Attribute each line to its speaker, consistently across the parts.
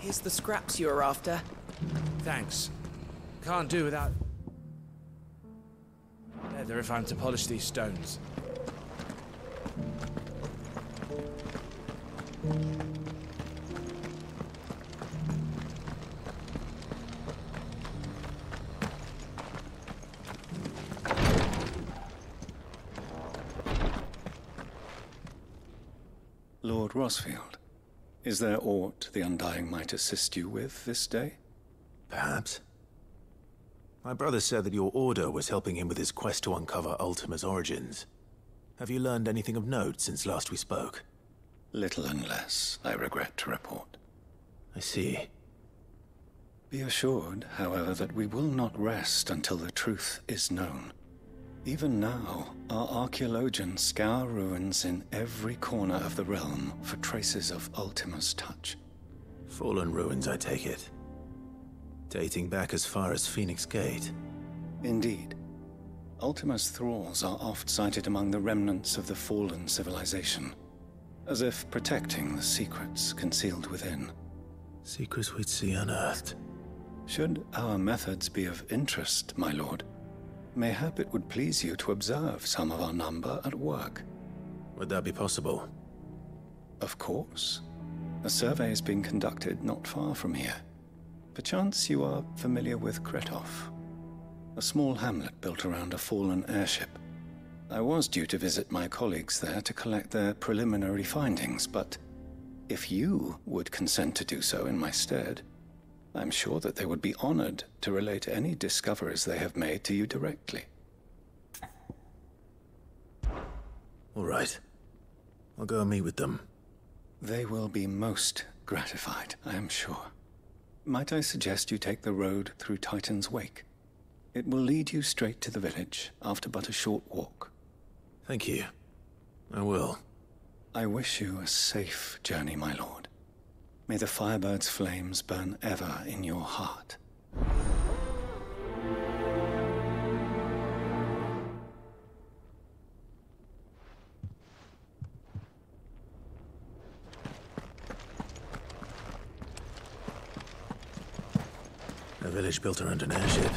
Speaker 1: Here's the scraps you were after.
Speaker 2: Thanks. Can't do without... Leather if I'm to polish these stones.
Speaker 3: Lord Rosfield, is there aught the Undying might assist you with this day?
Speaker 4: Perhaps. My brother said that your order was helping him with his quest to uncover Ultima's origins. Have you learned anything of note since last we spoke?
Speaker 3: Little and less, I regret to report.
Speaker 4: I see.
Speaker 3: Be assured, however, that we will not rest until the truth is known. Even now, our archaeologians scour ruins in every corner of the realm for traces of Ultima's touch.
Speaker 4: Fallen ruins, I take it. Dating back as far as Phoenix Gate.
Speaker 3: Indeed. Ultima's thralls are oft sighted among the remnants of the fallen civilization, as if protecting the secrets concealed within.
Speaker 4: Secrets we'd see unearthed.
Speaker 3: Should our methods be of interest, my lord, mayhap it would please you to observe some of our number at work.
Speaker 4: Would that be possible?
Speaker 3: Of course. A survey is being conducted not far from here. Perchance you are familiar with Kretov, a small hamlet built around a fallen airship. I was due to visit my colleagues there to collect their preliminary findings, but if you would consent to do so in my stead, I'm sure that they would be honored to relate any discoveries they have made to you directly.
Speaker 4: All right. I'll go and meet with them.
Speaker 3: They will be most gratified, I am sure. Might I suggest you take the road through Titan's Wake? It will lead you straight to the village after but a short walk.
Speaker 4: Thank you. I will.
Speaker 3: I wish you a safe journey, my lord. May the Firebird's flames burn ever in your heart.
Speaker 4: A village built around an airship.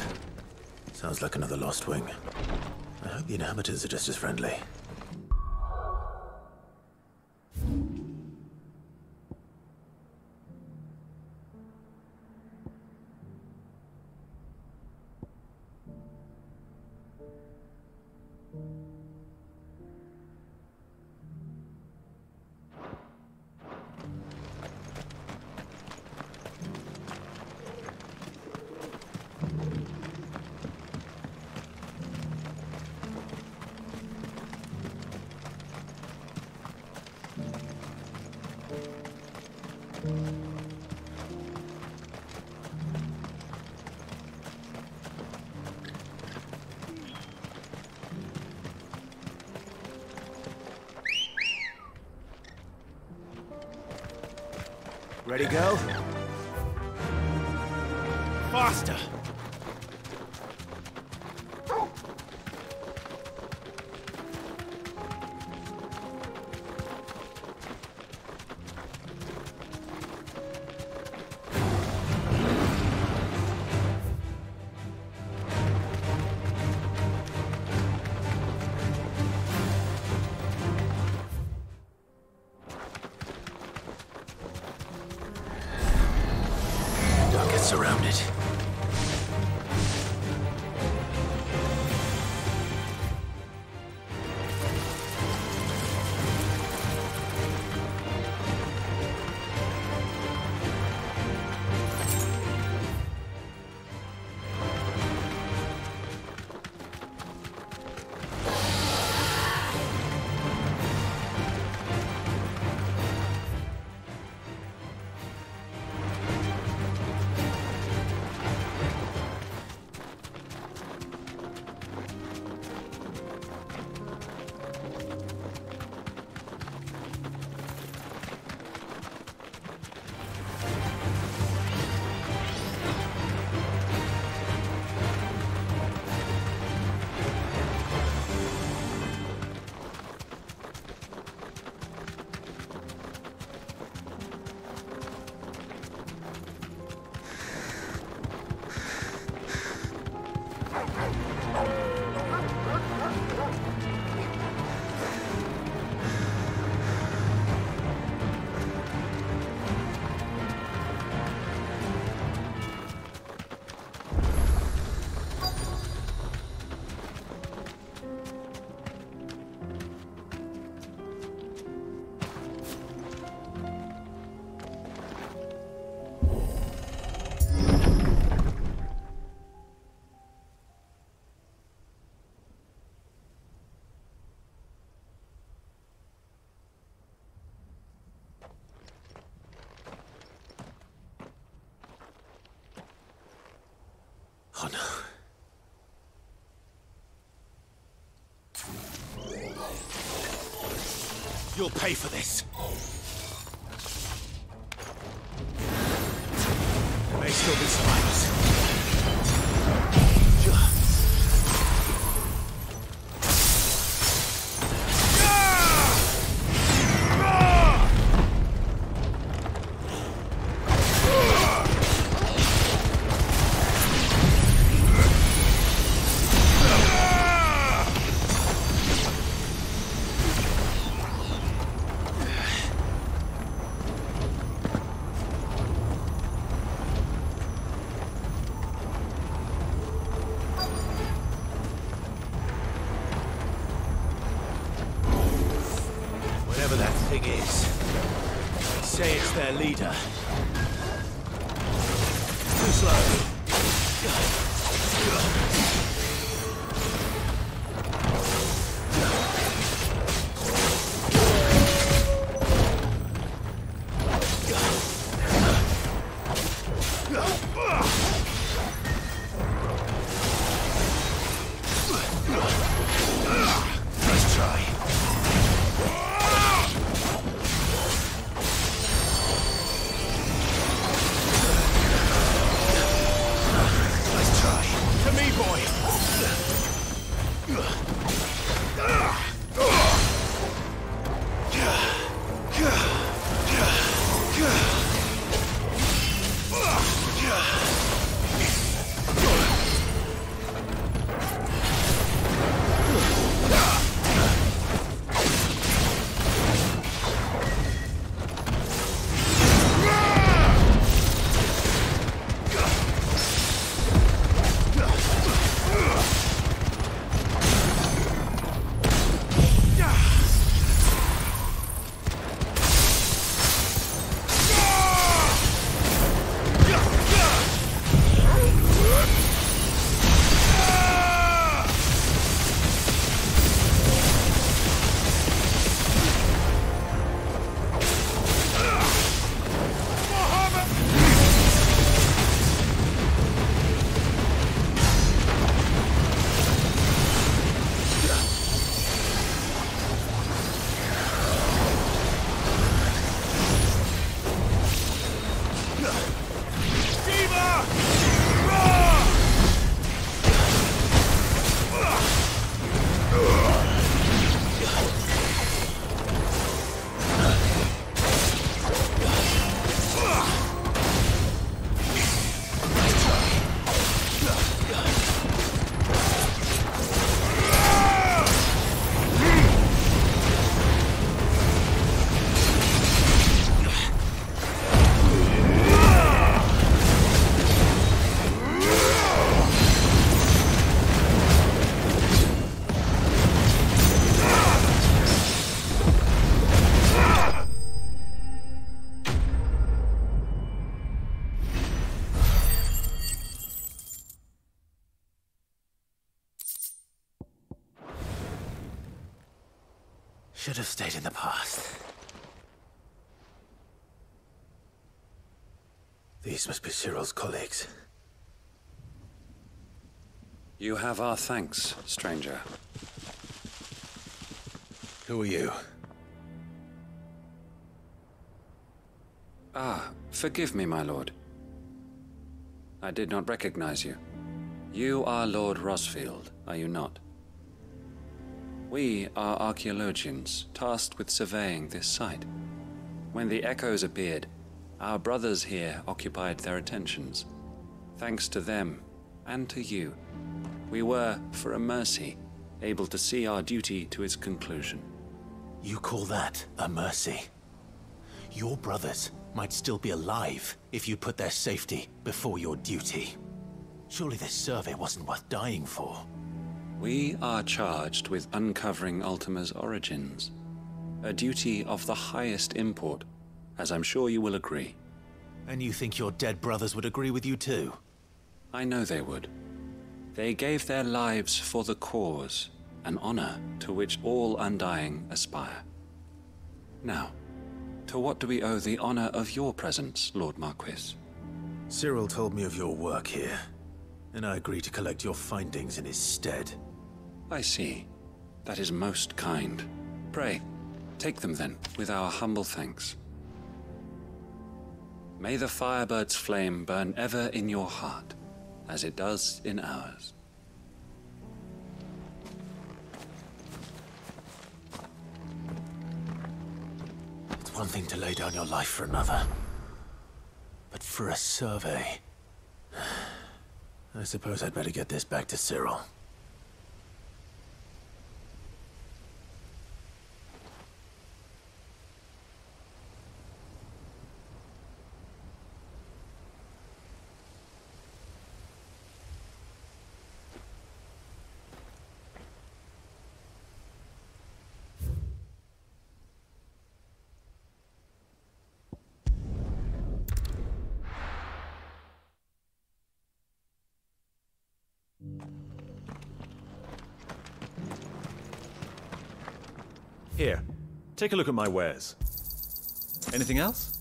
Speaker 4: Sounds like another Lost Wing. I hope the inhabitants are just as friendly.
Speaker 2: Ready, go? Faster!
Speaker 4: Don't get You'll pay for this. There may still be survivors. Say it's their leader. Too slow. These must be Cyril's colleagues.
Speaker 5: You have our thanks, stranger.
Speaker 4: Who are you?
Speaker 5: Ah, forgive me, my lord. I did not recognize you. You are Lord Rosfield, are you not? We are archaeologians tasked with surveying this site. When the echoes appeared, our brothers here occupied their attentions. Thanks to them, and to you, we were, for a mercy, able to see our duty to its conclusion.
Speaker 4: You call that a mercy? Your brothers might still be alive if you put their safety before your duty. Surely this survey wasn't worth dying for.
Speaker 5: We are charged with uncovering Ultima's origins. A duty of the highest import, as I'm sure you will agree.
Speaker 4: And you think your dead brothers would agree with you too?
Speaker 5: I know they would. They gave their lives for the cause, an honor to which all Undying aspire. Now, to what do we owe the honor of your presence, Lord Marquis?
Speaker 4: Cyril told me of your work here. and I agree to collect your findings in his stead.
Speaker 5: I see. That is most kind. Pray, take them then, with our humble thanks. May the Firebird's flame burn ever in your heart, as it does in ours.
Speaker 4: It's one thing to lay down your life for another. But for a survey... I suppose I'd better get this back to Cyril.
Speaker 6: Here, take a look at my wares. Anything else?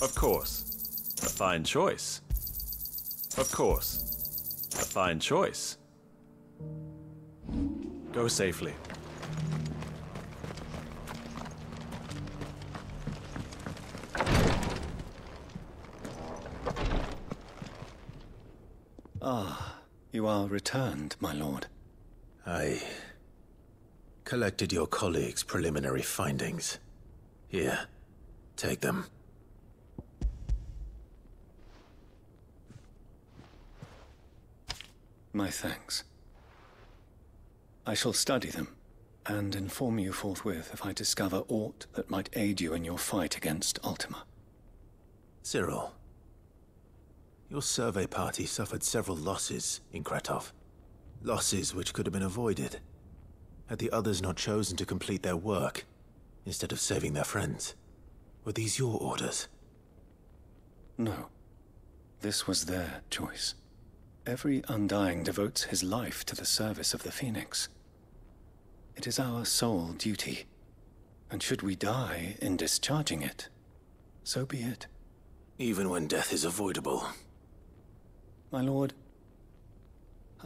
Speaker 6: Of course. A fine choice. Of course. A fine choice. Go safely.
Speaker 3: Ah, you are returned, my lord.
Speaker 4: I collected your colleagues' preliminary findings. Here, take them.
Speaker 3: My thanks. I shall study them and inform you forthwith if I discover aught that might aid you in your fight against Ultima.
Speaker 4: Cyril, your survey party suffered several losses in Kretov. Losses which could have been avoided had the others not chosen to complete their work instead of saving their friends. Were these your orders?
Speaker 3: No. This was their choice. Every Undying devotes his life to the service of the Phoenix. It is our sole duty. And should we die in discharging it, so be it.
Speaker 4: Even when death is avoidable.
Speaker 3: My lord,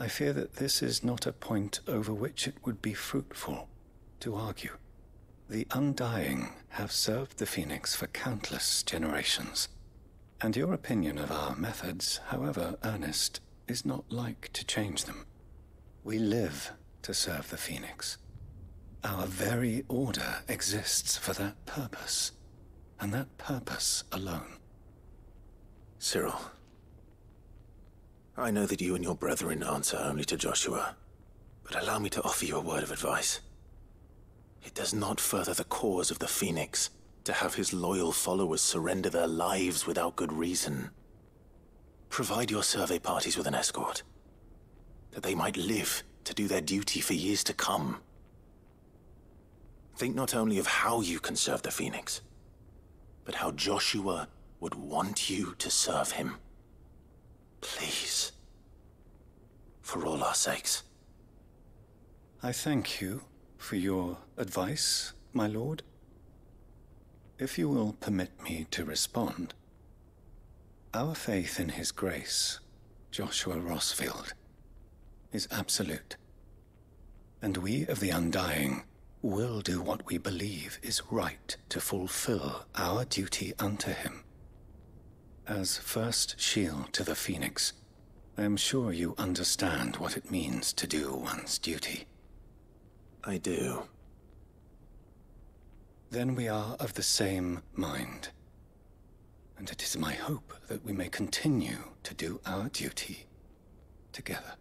Speaker 3: I fear that this is not a point over which it would be fruitful to argue. The Undying have served the Phoenix for countless generations, and your opinion of our methods, however earnest, is not like to change them. We live to serve the Phoenix. Our very order exists for that purpose, and that purpose alone.
Speaker 4: Cyril, I know that you and your brethren answer only to Joshua, but allow me to offer you a word of advice. It does not further the cause of the Phoenix to have his loyal followers surrender their lives without good reason. Provide your survey parties with an escort, that they might live to do their duty for years to come. Think not only of how you can serve the Phoenix, but how Joshua would want you to serve him. Please. For all our sakes.
Speaker 3: I thank you for your advice, my lord. If you will permit me to respond, our faith in his grace, Joshua Rosfield, is absolute. And we of the Undying will do what we believe is right to fulfill our duty unto him. As first shield to the Phoenix, I am sure you understand what it means to do one's duty.
Speaker 4: I do.
Speaker 3: Then we are of the same mind. And it is my hope that we may continue to do our duty together.